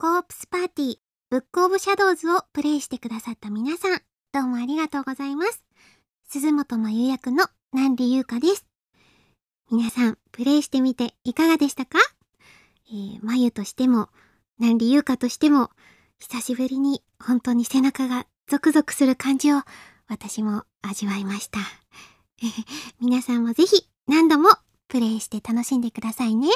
コープスパーティー、ブックオブシャドウズをプレイしてくださった皆さん、どうもありがとうございます。鈴本繭役の南里優香です。皆さん、プレイしてみていかがでしたか？えー、まゆとしても、南里優香としても、久しぶりに本当に背中がゾクゾクする感じを私も味わいました。皆さんもぜひ何度もプレイして楽しんでくださいね。